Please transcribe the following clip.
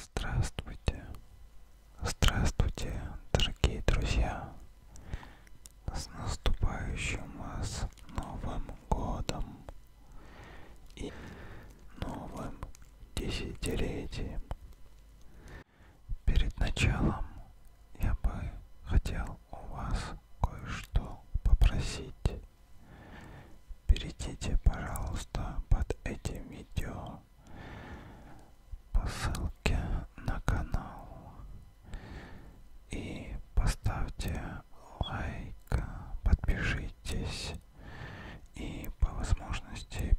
Здравствуйте, здравствуйте, дорогие друзья! С наступающим вас Новым Годом и новым десятилетием! Перед началом здесь. И по возможности